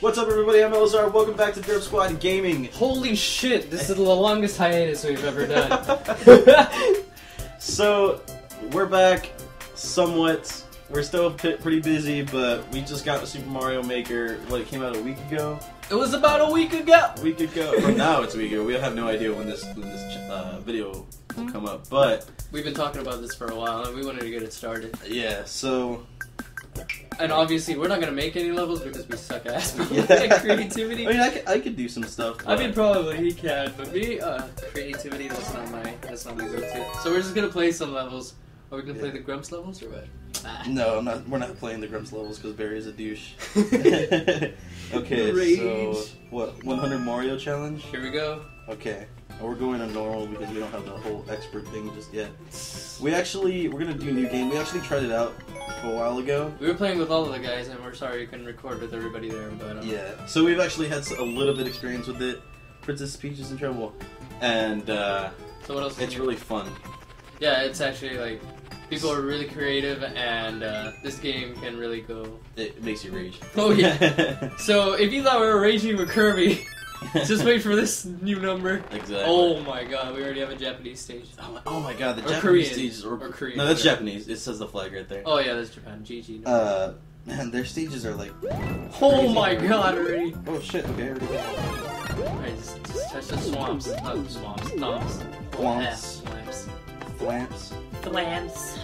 What's up, everybody? I'm Elazar. Welcome back to Derp Squad Gaming. Holy shit, this is the longest hiatus we've ever done. so, we're back somewhat. We're still pretty busy, but we just got Super Mario Maker. What, it came out a week ago? it was about a week ago. A week ago? From now, it's a week ago. We have no idea when this when this uh, video will come up. But, We've been talking about this for a while and we wanted to get it started. yeah, so. And obviously, we're not gonna make any levels because we suck ass Yeah. at creativity. I mean, I could, I could do some stuff. I mean, probably he can, but me, uh, creativity, that's not my, that's not my go-to. So we're just gonna play some levels. Are we gonna play the Grumps levels or what? Ah. No, I'm not. We're not playing the Grumps levels because Barry's a douche. okay, so what? 100 Mario challenge? Here we go. Okay, we're going on normal because we don't have the whole expert thing just yet. We actually we're gonna do a new game. We actually tried it out a while ago. We were playing with all of the guys, and we're sorry we couldn't record with everybody there, but um, Yeah, so we've actually had a little bit of experience with it. Princess Peach is in trouble, and uh, So what else? it's really fun. Yeah, it's actually like people are really creative, and uh, this game can really go. It makes you rage. Oh yeah. So if you thought we were raging with Kirby, just wait for this new number. exactly. Oh my god, we already have a Japanese stage. Oh my, oh my god, the Or Japanese Korean. stages are Or Korean, No, that's whatever. Japanese. It says the flag right there. Oh yeah, that's Japan. GG. Uh, man, their stages are like. oh crazy. my god, already. Oh shit! Okay, I already. Alright, just, just touch the swamps. Not swamps. Knobs. Swamps. Yeah, swamps. Flamps. Swamps.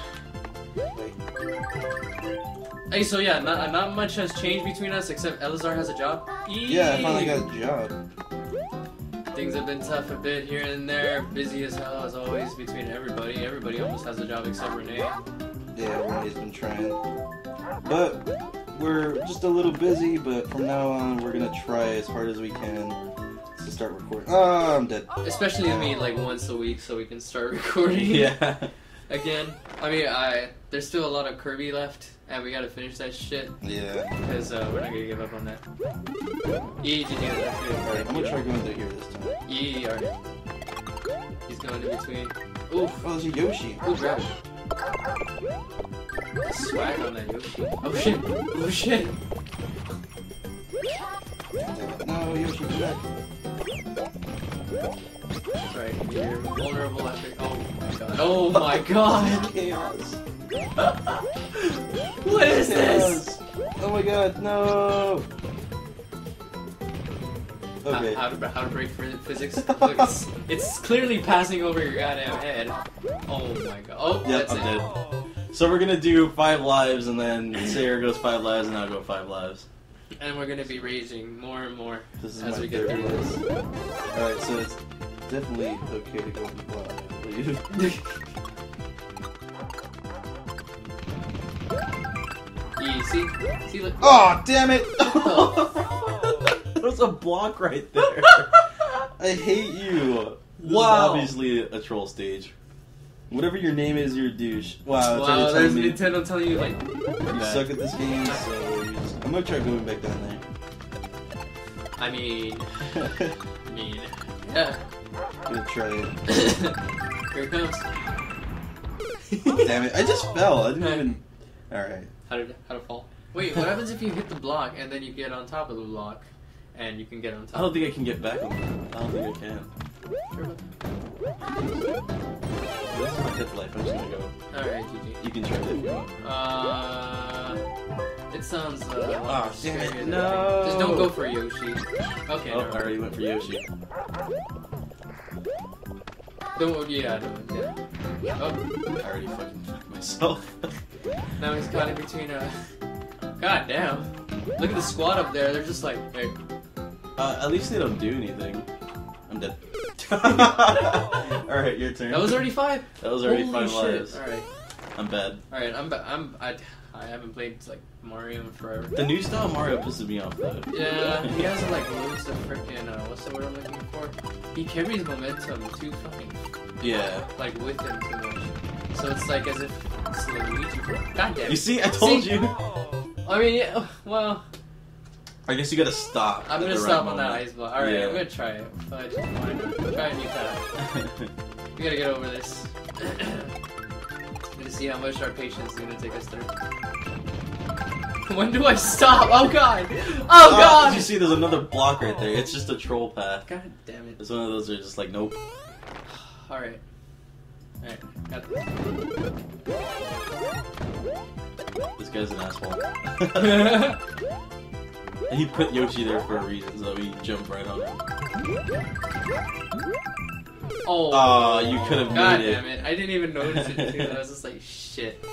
Wait. Hey, so yeah, not, not much has changed between us except Elazar has a job. Yeah, I finally got a job. Things have been tough a bit here and there. Busy as hell as always between everybody. Everybody almost has a job except Renee. Yeah, Renee's been trying, but we're just a little busy. But from now on, we're gonna try as hard as we can to start recording. Oh, I'm dead. Especially meet like once a week so we can start recording Yeah. again. I mean, I there's still a lot of Kirby left, and we gotta finish that shit Yeah. because uh, we're not gonna give up on that. E, did do that? I'm gonna try going through here this time. E, alright. He's going in between. Oof. Oh, there's a Yoshi. Ooh, grab it. Swag on that Yoshi. Oh shit. Oh shit. No, Yoshi, come back. That's right. You're vulnerable after. Oh my god. Oh my god. Chaos. What is this? Oh my god, no. Okay. How, how to how to break physics? Look, it's, it's clearly passing over your goddamn head. Oh my god. Oh, Yep, that's I'm it. dead. So we're gonna do five lives, and then Sarah goes five lives, and I'll go five lives. And we're gonna be raging more and more This is as we get through life. this. Alright, so it's definitely okay to go well, I believe. E, see, see, look. Oh, damn it! There's a block right there. I hate you. This Wow. is obviously a troll stage. Whatever your name is, you're a douche. Wow, wow, there's telling me Nintendo telling you like. you suck at this game, so just... I'm gonna try going back down I mean, there. I mean, yeah. gonna try it. Here it comes. Damn it, I just fell. I didn't even... Alright. How did how to fall? Wait, what happens if you hit the block and then you get on top of the block, and you can get on top? I don't think I can get back on that. I don't think I can. Sure about This is my fifth life. I'm just gonna go. All right, GG. You can try it if. Uh, it sounds. Uh, a lot Ah, damn it, scarier no. Just don't go for Yoshi. Okay, Oh, no. I already went for Yoshi. Don't. Yeah, don't. Yeah. Oh, I already fucking myself. now he's caught in between. Uh. God damn. Look at the squad up there. They're just like. Hey. uh, at least they don't do anything. I'm dead. Alright, your turn. That was already five. That was already Holy five shit. lives. All right. I'm bad. All right. I'm. ba- I'm. I. I haven't played like Mario in forever. The new style Mario pisses me off though. Yeah, he has like loads of freaking uh, what's the word I'm looking for? He carries momentum too fucking Yeah. like with him too much. So it's like as if it's Luigi. God damn You see, I told See? you. I mean, yeah, well, I guess you gotta stop. I'm gonna stop right on that ice block. All right, Yeah. I'm gonna try it. Not? Try a new path. We gotta get over this. Gonna see how much our patience is gonna take us through. When do I stop? Oh god! Oh Ah, god! did you see? There's another block right there. It's just a troll path. God damn it. It's one of those that are just like, nope. Alright. Alright, got This guy's an asshole. And he put Yoshi there for a reason, so he jumped right on him. oh. Aw, you could have God made damn it. I didn't even notice it too. I was just like, shit.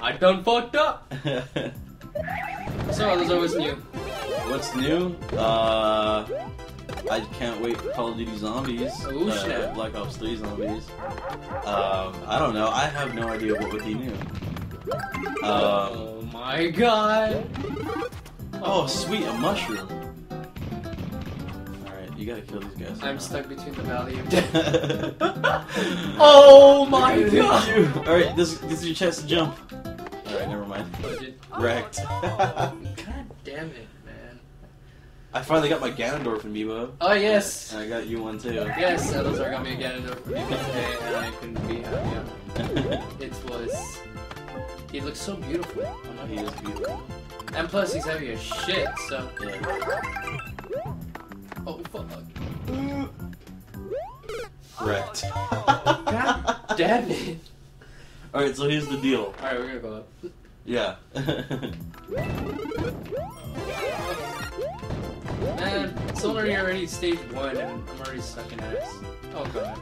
I done fucked up. it. So, there's always new. What's new? Uh, I can't wait for Call of Duty Zombies. Oh, uh. Black Ops 3 Zombies. Um, I don't know. I have no idea what would be new. Um, oh my god. oh, sweet, a mushroom. Alright, you gotta kill these guys. I'm stuck between the valley of death. oh Oh my god. Alright, this, this is your chance to jump. Alright, never mind. Wrecked. God damn it. I finally got my Ganondorf amiibo. Oh, yes. And I got you one too. Yes, Elazar got me again for me today, and I couldn't be happier. It was. He looks so beautiful. I'm not- he is beautiful. And plus, he's heavy as shit, so. Yeah. Oh, fuck. Wrecked. God damn it. Alright, so here's the deal. Alright, we're gonna go up. Yeah. Man, it's only already stage one, and I'm already stuck in ass. Oh god.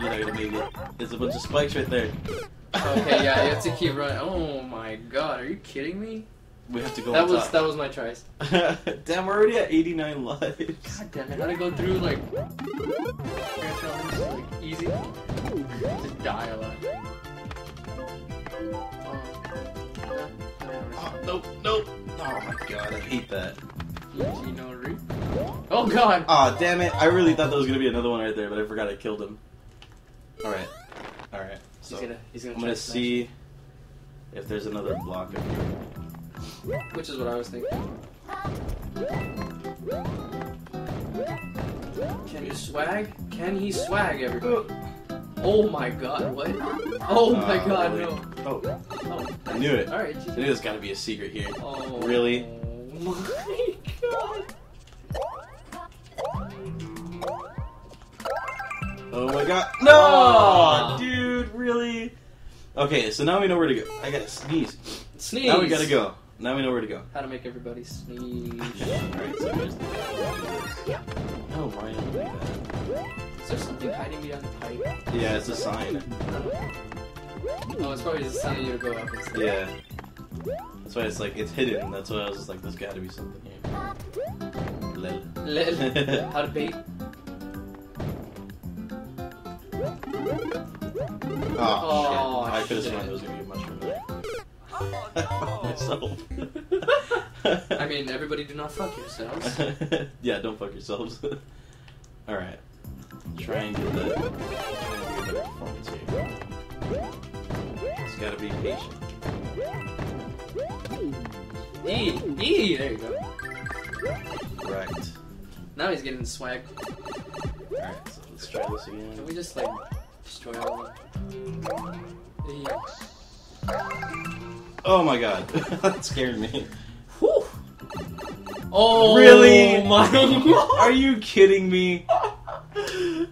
You're not gonna make it. There's a bunch of spikes right there. Okay, yeah, you have to keep running. Oh my god, are you kidding me? We have to go That on was top. that was my choice. Damn, we're already at 89 lives. God damn it, how to go through like like easy? Just die a lot. Oh. Oh, nope, nope. Oh my god, I hate that. Oh god! Aw, damn it. I really thought there was gonna be another one right there, but I forgot I killed him. Alright. Alright. So, he's gonna he's gonna I'm gonna see if there's another block up here. Which is what I was thinking. Can you swag? Can he swag everybody? Uh, Oh my god, what? Oh my Uh, god, really? no. Oh, Oh, I knew it. Alright, I knew there's gotta be a secret here. Oh Really? Oh my god. Oh my god. No! Aw. Dude, really? Okay, so now we know where to go. I gotta sneeze. Sneeze! Now we gotta go. Now we know where to go. How to make everybody sneeze. Alright, so here's the. Oh, Mario, do that. Is there something hiding behind the pipe? Yeah, it's a sign. Oh, it's probably just telling you to go up instead. Yeah. That's why it's like, it's hidden. That's why I was just like, there's gotta be something here. Lel. Lil. How to bait? Oh, Oh, shit. I could have sworn there was gonna be a mushroom there. Myself. I mean, everybody do not fuck yourselves. yeah, don't fuck yourselves. Alright. Try and get that. Try and get a performance here. Just gotta be patient. E! E! There you go. Right. Now he's getting swag. Alright, so let's try this again. Can we just, like, destroy all of them? E. Oh my god. that scared me. Whew! Oh! Really? my Are you kidding me?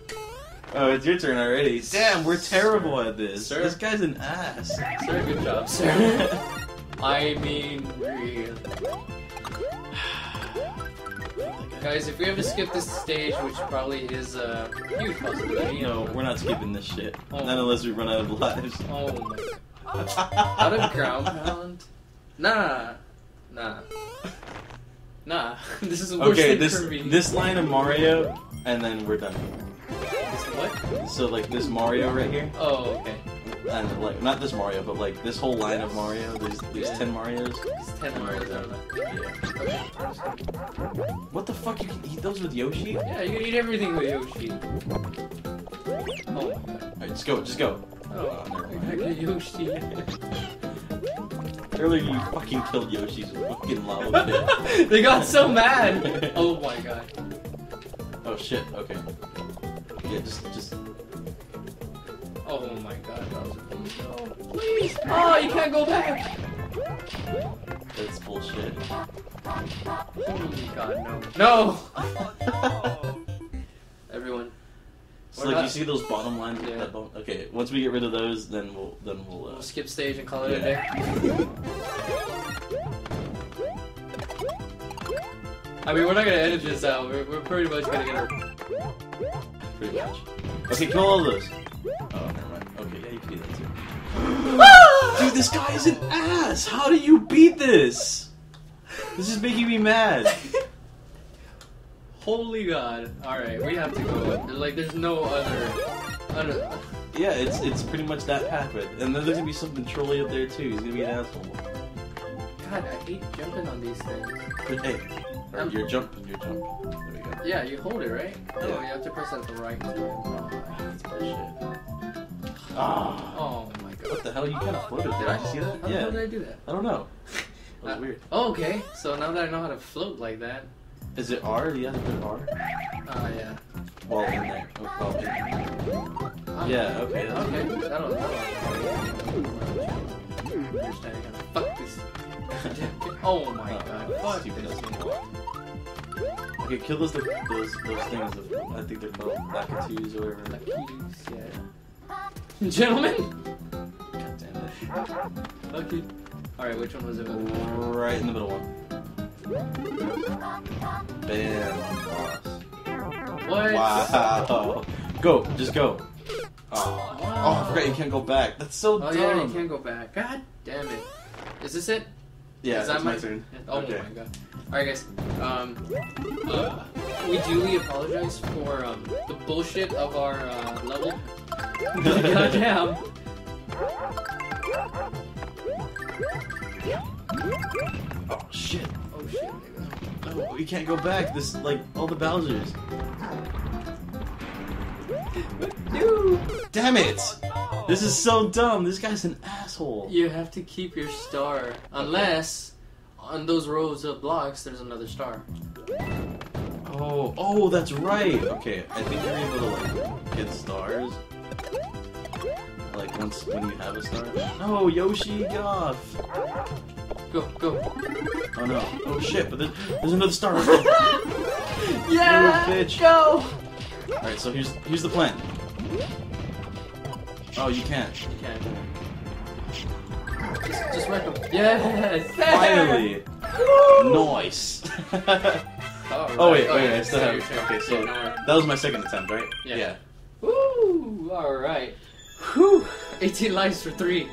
Oh, it's your turn already. Damn, we're terrible at this. Sir? This guy's an ass. Sir, good job, sir. I mean, real. Guys, if we have to skip this stage, which probably is a huge possibility. No, we're not skipping this shit. Oh. Not unless we run out of lives. Oh my Out of ground pound? Nah. Nah. Nah. This is worse Okay, than this Kirby. this line of Mario, and then we're done. This what? So like this Mario right here, Oh, okay. and like not this Mario, but like this whole line of Mario. There's there's Yeah. ten Marios. It's 10 Marios out of that. Yeah. What the fuck? You can eat those with Yoshi? Yeah, you can eat everything with Yoshi. Oh. Alright, just go, just go. Oh, mind. Yoshi. Earlier you fucking killed Yoshi's fucking lava pit. they got so mad. Oh my god. Oh shit. Okay. Yeah, just just Oh my god, Bowser, please no. Please! Oh, you can't go back! That's bullshit. Holy god, no. No! Everyone. So like not- you see those bottom lines. Yeah. That bottom, okay, once we get rid of those, then we'll then we'll. Uh, We'll skip stage and call it a day. I mean, we're not gonna edit this out. We're, we're pretty much gonna get our. pretty much. Okay, kill all those. Oh, never mind. Okay, yeah, you can do that too. Dude, this guy is an ass. How do you beat this? This is making me mad. Holy god! All right, we have to go. Like, there's no other. other Yeah, it's it's pretty much that pathway. And then there's gonna be something trolly up there too. He's gonna be an asshole. God, I hate jumping on these things. But hey, Um, you're jumping, you're jumping. There we go. Yeah, you hold it right. Oh, Yeah. you have to press at the right time. Oh, I hate that shit. Ah. Oh oh my god. What the hell? You kind of floated. Did I see that? How yeah. How did I do that? I don't know. That was Uh, weird. Oh, okay. So now that I know how to float like that, Is it R? You have to put R? uh, yeah. Well, in there. Oh, well, in Yeah, okay. That's Okay, that'll, that'll understand how to fuck this. Oh my Oh, god, fuck stupid. this game. Okay, kill those those those things. I think they're called Lakitus or whatever. Deuce, yeah. Gentlemen? God damn it. Lucky. Alright, which one was it? Right in the middle one. Bam. Boss. What? Wow. Go. Just go. Oh. oh, I forgot you can't go back. That's so dumb. Oh dumb. yeah, you can't go back. God damn it. Is this it? Yeah, Is it's my my turn. Oh Okay. my god. Alright guys, um, uh, we duly apologize for um, the bullshit of our uh, level. Goddamn. Oh shit. Oh shit. No, oh, we can't go back. This like all the Bowser's. Damn it! Oh, this is so dumb. This guy's an asshole. You have to keep your star, unless on those rows of blocks there's another star. Oh, oh, that's right. Okay, I think you're able to like get stars. Like once when you have a star. No, Yoshi, get off. Go, go. Oh no. Oh shit! But there's, there's another star. right there. Yeah! You bitch. Go! All right, so here's here's the plan. Oh, you can't. You can't. Just, just wreck him. Yes! Finally. Nice. Alright. oh wait, wait, yeah, I still so have. your turn. Okay, so Yeah, no worries. that was my second attempt, right? Yeah. Woo! Alright. Whew! 18 lives for 3.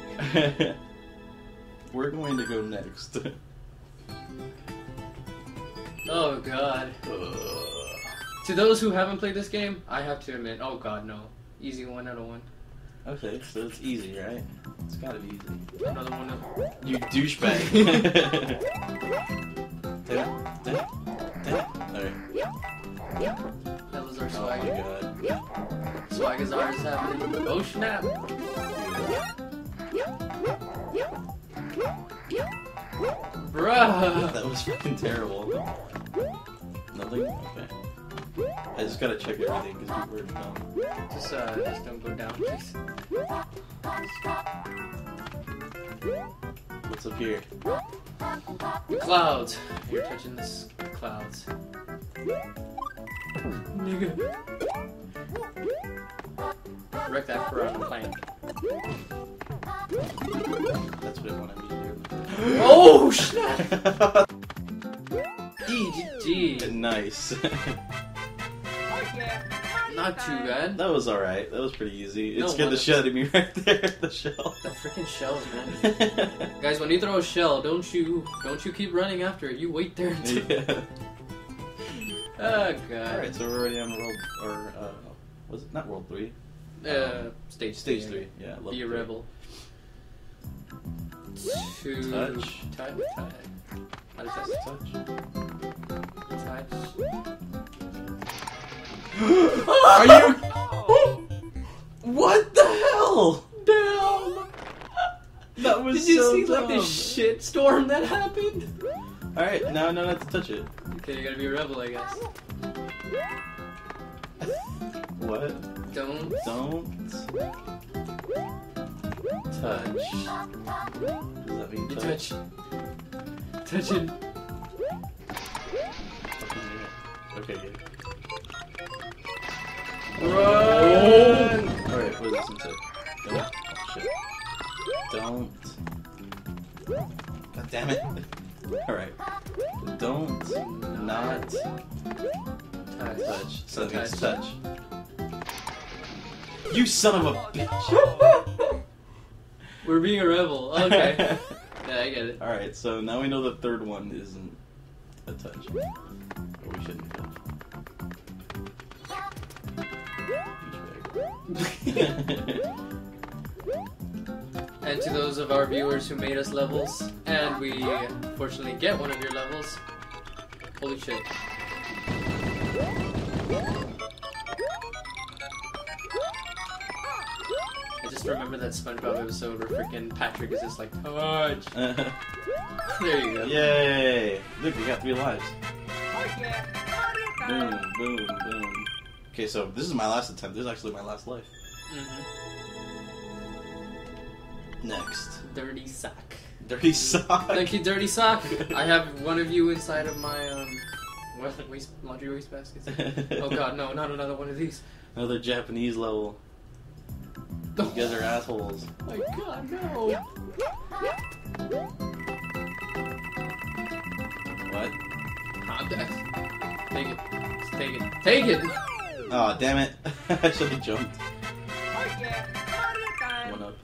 We're going to go next. Oh god. Ugh. To those who haven't played this game, I have to admit, oh god, no. Easy 1 out of 1. Okay, so it's easy, right? It's gotta be easy. Another one of. You douchebag. That was our Oh my swag. god. Swag is ours happening. Oh snap! Bruh! That was fucking terrible. Nothing? Okay. I just gotta check everything because people are dumb. Just, uh, just don't go down, please. What's up here? The clouds. You're touching the clouds. Nigga. Wreck that for on the plane. That's what I wanted me to Oh snap! EGG. nice. Not too bad. that was alright. That was pretty easy. It No, scared the shit out of me right there at the shell. The freaking shells, man. Guys, when you throw a shell, don't you don't you keep running after it. You wait there until. yeah. Oh god. Alright, so we're already on world, or, uh, was it not world 3? Uh, stage Stage three. 3, yeah. Be a three. rebel. To Touch. touch. touch. How does that Touch. touch? Are you? What the hell? Damn! That was Did you so see dumb. like the shit storm that happened? Alright, now no, not to touch it. Okay, you gotta be a rebel, I guess. What? Don't. Don't. Touch. Does that mean touch? touch. Touch it. Okay, good. Run! Oh. Alright, what does this say? Don't. Oh, shit. Don't. God damn it. Alright. Don't not Touch. touch. So Touch. touch. You son of a bitch! We're being a rebel. Okay. yeah, I get it. Alright, so now we know the third one isn't a touch. Or we shouldn't touch. And to those of our viewers who made us levels, and we fortunately get one of your levels. Holy shit. Episode where freaking Patrick is just like, touch. There you go. Yay! Look, we got three lives. Boom, boom, boom. Okay, so this is my last attempt. This is actually my last life. hmm Next. Dirty sock. Dirty sock. Thank you, Dirty Sock. I have one of you inside of my um, waste laundry waste baskets. Oh god, no, not another one of these. Another Japanese level. You guys are assholes. Oh my god, no. What? That's- Take it. Just take it. Take it! Oh, damn it. I should have jumped. One up.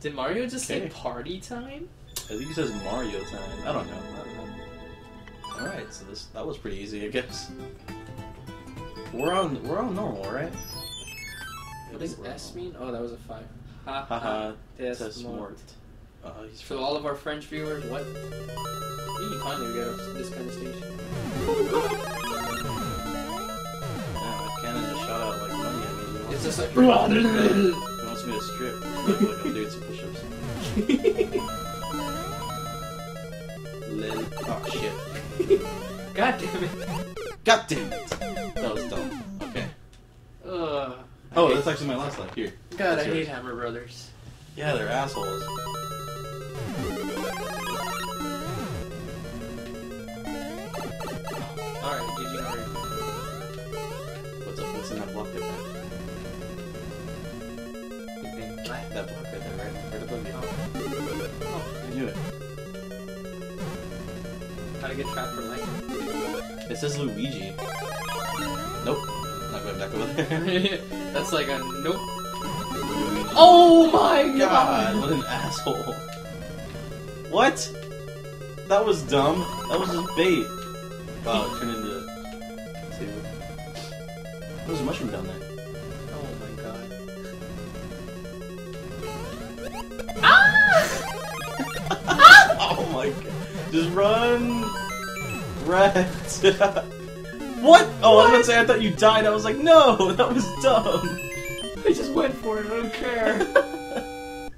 Did Mario just say Okay. party time? I think he says Mario time. I don't know. Know. Alright, so this that was pretty easy, I guess. We're on we're on normal, right? What does S mean? Oh, that was a five. Ha ha, test mort. Uh, he's So all of our French viewers, what? You finally get this kind of station. Yeah, Cannon just shot out like money at me. It's just like. he wants me to strip. Look, look, I'm doing some push-ups. Lil. Oh shit. God damn it. God damn it. Oh, that's actually my last life. Here. God, I that's yours. hate Hammer Brothers. Yeah, they're assholes. Alright, GG Mario. What's up? What's in that block right there? What? That block right there, right? Right above you. Oh. oh, I knew it. how to get trapped for life? It says Luigi. Nope. Not going back over there. That's like a nope. Oh my god! God, what an asshole. What? That was dumb. That was just bait. Wow, it turned into. See? There's a mushroom down there. Oh my god. Ah! Ah! oh my god. Just run! Rat! what? Oh, I was gonna say I thought you died. I was like, no, that was dumb. I just went for it, I don't care.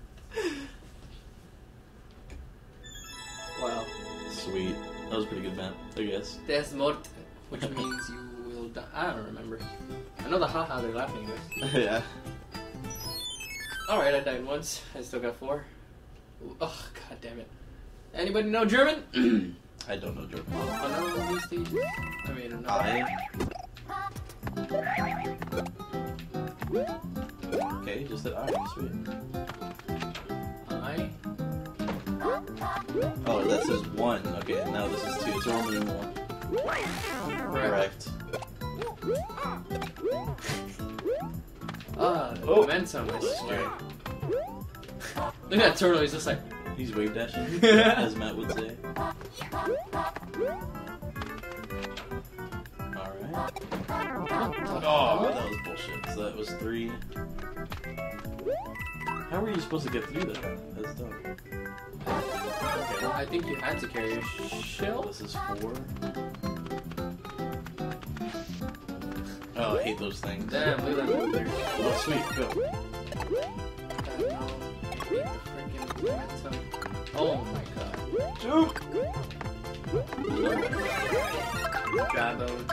wow. Sweet. That was a pretty good map, I guess. Des mort, which means you will die. I don't remember. I know the haha they're laughing at. yeah. Alright, I died once. I still got four. Oh, god damn it. Anybody know German? I don't know Jordan. Another one of these stages? I mean. I. Okay, just that I. Sweet. I. Oh, that says one. Okay, now this is two. It's only one. Correct. Ah, the Oh. momentum is straight. Look at that turtle, he's just like. He's wave dashing, as Matt would say. Alright. Oh, that was bullshit. So that was three. How were you supposed to get through that? That's dumb. Okay. I think you had to carry a shell. This is four. Oh, I hate those things. Damn, look at that move. Oh, sweet, go. Oh my god. Juke! Grab those.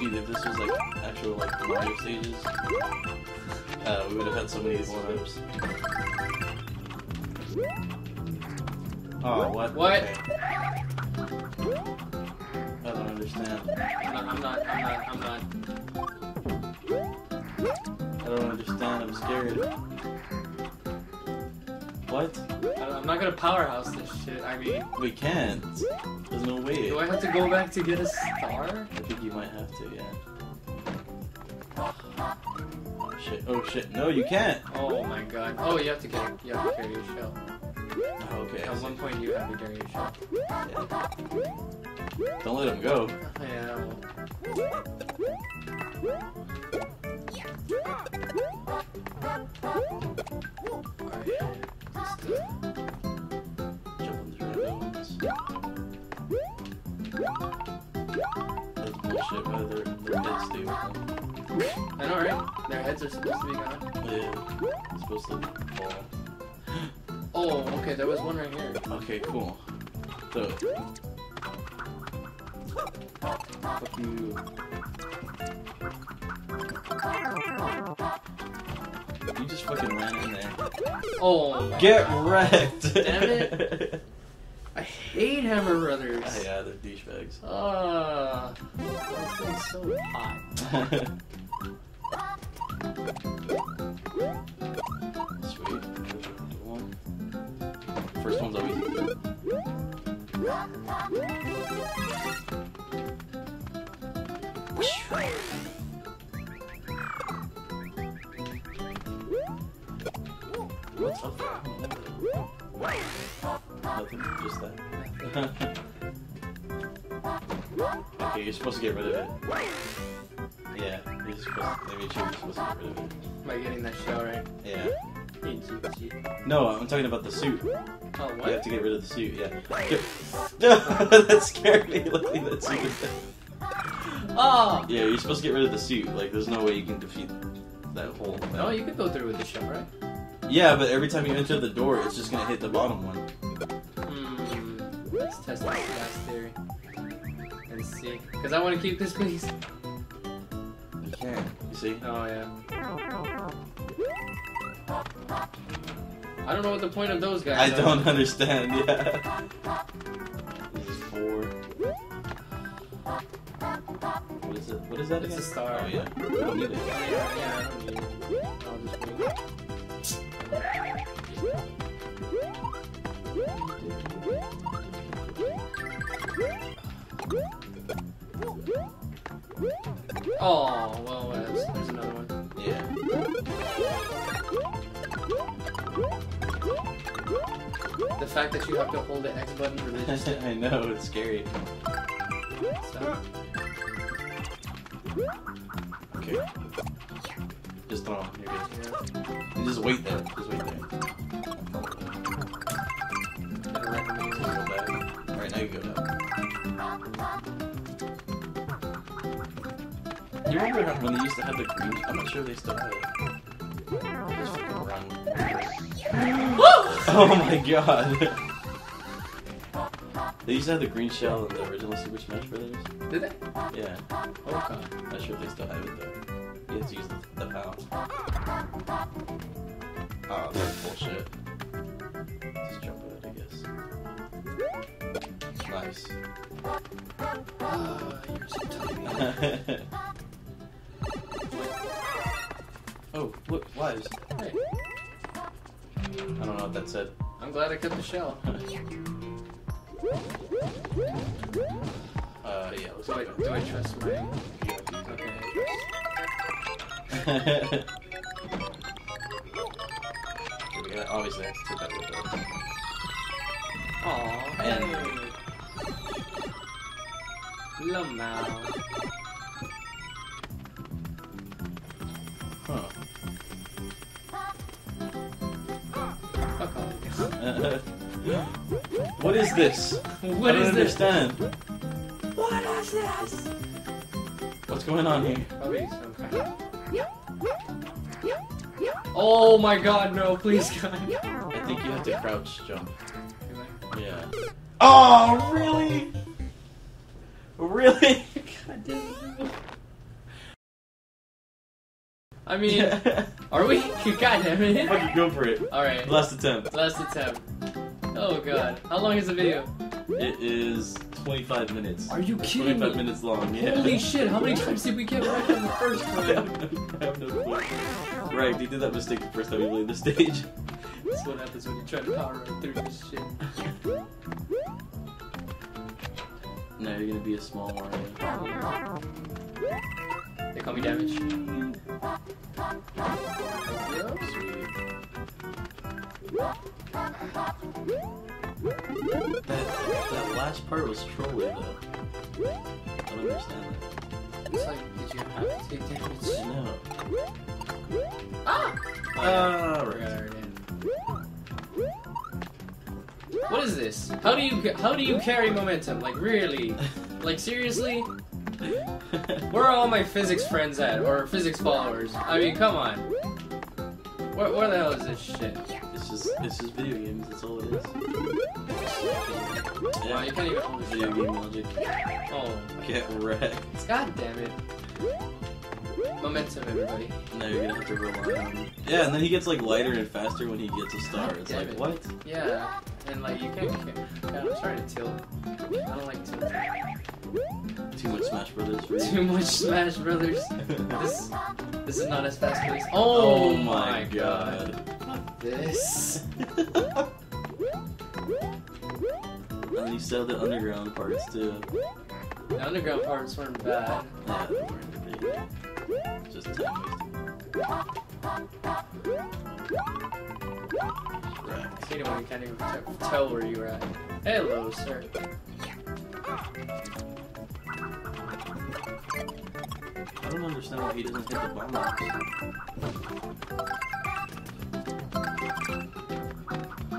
Dude, if this was like actual like Mario stages, uh, we would have had so many one ups. Oh, what? What? Okay. I don't understand. I'm not. I'm not. I'm not. I don't understand. I'm scared. What? I'm not gonna powerhouse this shit. I mean, We can't. There's no way. do I have to go back to get a star? I think you might have to, yeah. Oh shit, oh shit, no you can't! Oh my god. Oh, you have to get. You have to carry your shell. Oh, okay, At one point, you have to carry your shell. Yeah. Don't let him go. Yeah. Alright. Heads are supposed to be gone. Yeah. It's supposed to fall. Oh, okay. There was one right here. Okay, cool. So. Fuck you. You just fucking ran in there. Oh. Get God. wrecked! Damn it. I hate Hammer Brothers. Ah, yeah, they're douchebags. Ah, this thing's so hot. First one's always easy. What's up? Nothing, just that. okay, you're supposed to get rid of it. Yeah, you're supposed maybe you're supposed to get rid of it. By getting that shell right. Yeah. Hey, G- G- No, I'm talking about the suit. Oh, what? You have to get rid of the suit, yeah. That scared me looking at that suit. Oh! Yeah, you're supposed to get rid of the suit. Like, there's no way you can defeat that whole. No, you could go through with the shell, right? Yeah, but every time you enter the door, it's just gonna hit the bottom one. Hmm. Let's test this last theory. And see. Because I want to keep this piece. You. You see? Oh, yeah. I don't know what the point of those guys I are. don't understand. Yeah. This is four. What is it? What is that It's again? a star. Oh yeah. We don't need it. Yeah, yeah, I don't need it. I'll just wait. Oh, fact that you have to hold the X button religiously. I know it's scary. So, Okay. Just throw 'em. You're good. yeah. And just wait there. Just wait there. Gotta recommend Go it. back. All right, now you go down. You remember when they used to have the green? I'm not sure they still have it. Oh my god. They used to have the green shell in the original Super Smash Brothers. Did they? Yeah, Oh, God. not sure if they still have it though. You have to use the, the POW. Oh, that's bullshit. Just jump out, I guess. Nice. Ah, you're so tiny. oh, look, lives. Hey, said. I'm glad I cut the shell. Uh, yeah, looks Do I, like do I trust my... Yeah, Okay. we gotta obviously have to take that with us. Aw, hey. Lamau. Is this? What I don't is this? understand. What is this? What's going on here? Probably some kind of... Oh my god, no, please, God. I think you have to crouch jump. Yeah. Oh, really? Really? God damn. I mean, Are we? God damn it. Fucking go for it. Alright. Last attempt. Last attempt. Oh god. How long is the video? It is 25 minutes. Are you kidding 25 me? minutes long, yeah. Holy shit, how many times did we get right on the first time? I one? have no clue. Right, you did that mistake the first time you played the stage. That's what happens when you try to power through this shit. Now you're gonna be a small Mario. They call me damage. That, that last part was trolly though. I don't understand It's like, did you have to take damage? that. No. Ah! Ah, Forgot right. her name. What is this? How do you how do you carry momentum? Like really? Like seriously? Where are all my physics friends at, or physics followers? I mean, come on. Where, where the hell is this shit? It's just it's just video games. That's all it is. Yeah, you can't even hold video game logic. Oh, Get wrecked. god damn it! Momentum, everybody. Now you're gonna have to rely on. Yeah, and then he gets like lighter and faster when he gets a star. It's like it. what? Yeah, and like you can't. You can't God, I'm starting to tilt. I don't like tilting. Too much Smash Brothers for you. Too much Smash Brothers. This this is not as fast paced. Oh Oh, my god. This. And you sell the underground parts too. The underground parts weren't bad. Yeah, they weren't big. Just time wasting. Right. Hate you can't even t- tell where you were at. Hello, sir. I don't understand why he doesn't hit the bomb.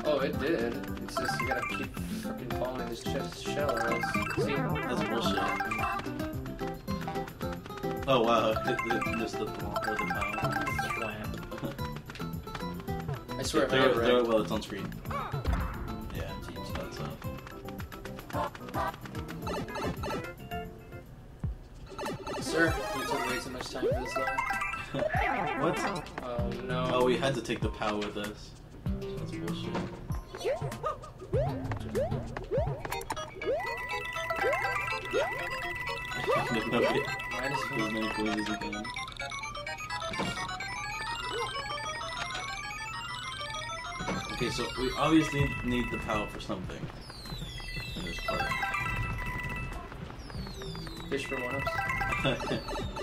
Oh, it did. It's just you gotta keep fucking following this chest shell or else. See? That's bullshit. Oh wow, hit the, missed the bomb or the power. I swear if I throw, get it, it throw right. it while it's on screen. Yeah, that's up. Sir, you took way too much time for this level. what? Oh no. Oh, we had to take the POW with us. Okay, so we obviously need the POW for something in this part. Fish for one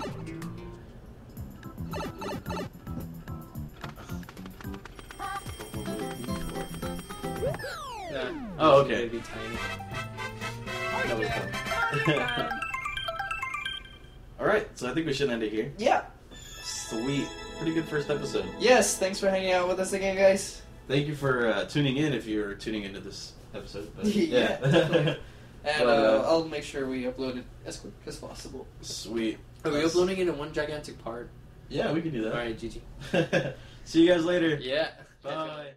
okay. It'd be tiny. That was fun. Alright, so I think we should end it here. Yeah. Sweet. Pretty good first episode. Yes. Thanks for hanging out with us again, guys. Thank you for uh, tuning in if you're tuning into this episode. But, Yeah, definitely. And But, uh, uh, I'll make sure we upload it as quick as possible. Sweet. Are we uploading it in one gigantic part? Yeah, we can do that. Alright, GG. See you guys later. Yeah. Bye.